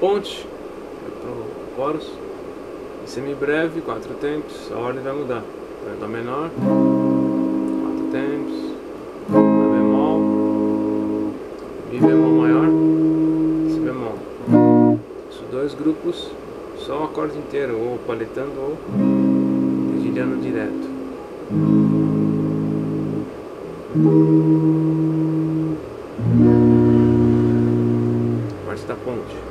Pontes, para o chorus. Em semibreve, quatro tempos, a ordem vai mudar. Vai Dó menor, quatro tempos, Dó bemol, Mi bemol maior, Si bemol. isso dois grupos, só o acorde inteiro, ou paletando ou dedilhando direto. A parte da ponte.